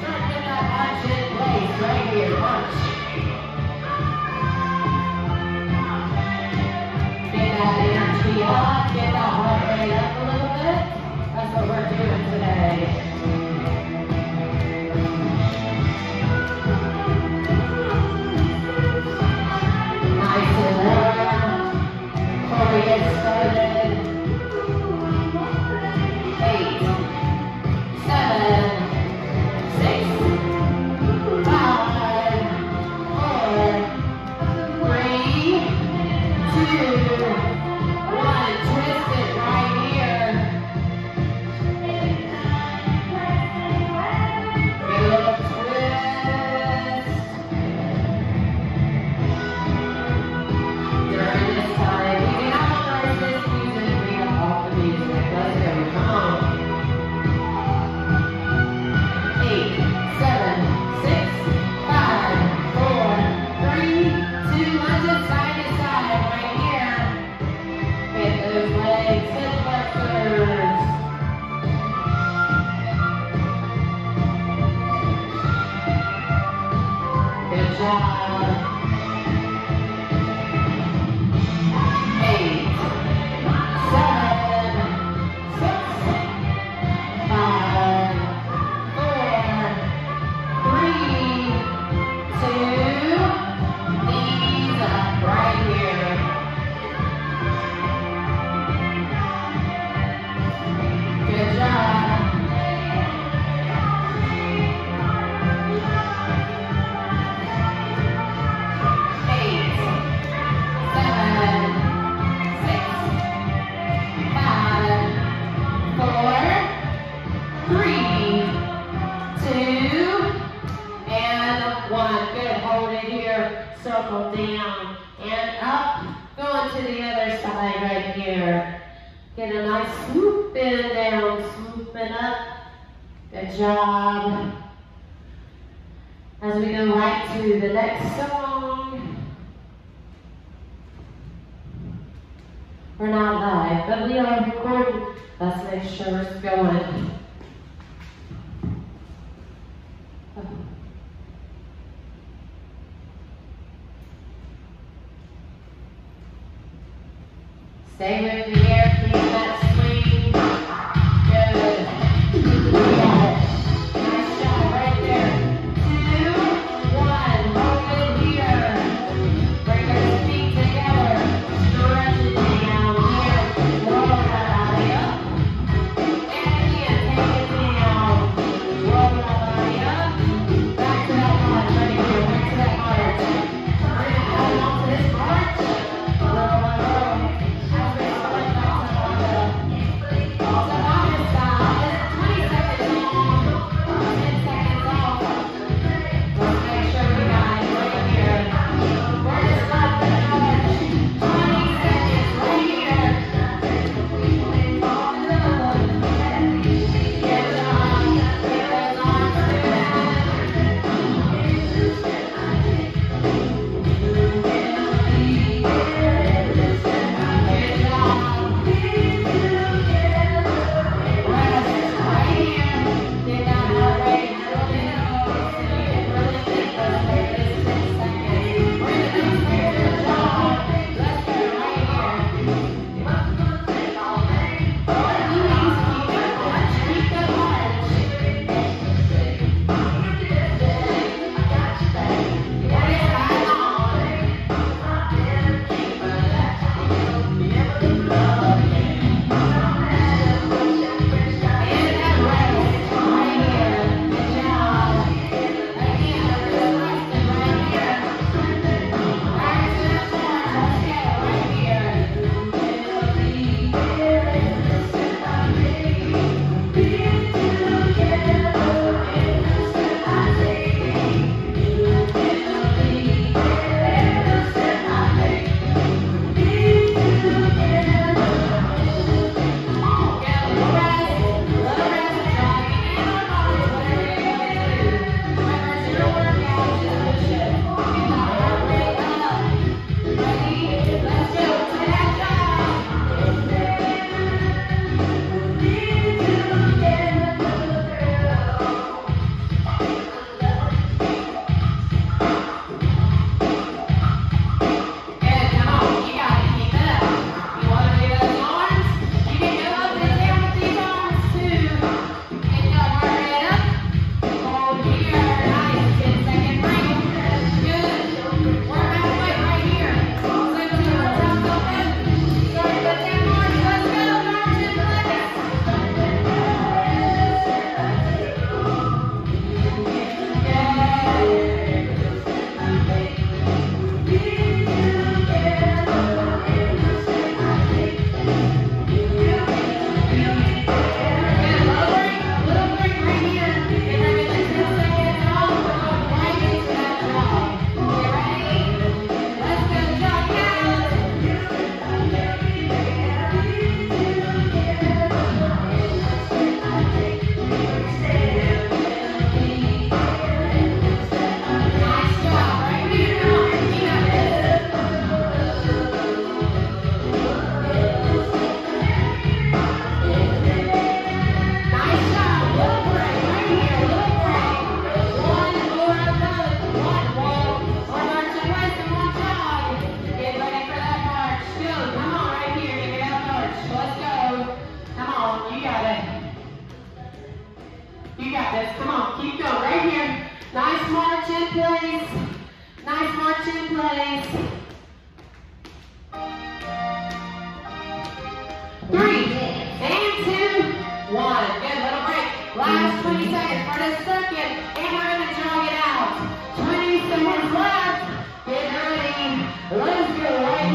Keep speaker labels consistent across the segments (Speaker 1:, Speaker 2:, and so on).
Speaker 1: Start with that hot shit place right. Watch. live, but we are recording. Let's make sure it's going. Stay with two, one. Good, little break. Last 20 seconds for the second, and we're going to jog it out. 20 seconds left. Get ready. Let's go.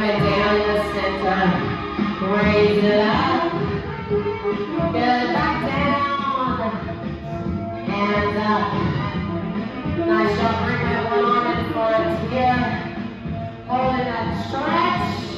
Speaker 1: It down center. Raise it up. Good. Back down. Up. Nice shot. Bring that one arm in for here. Holding that stretch.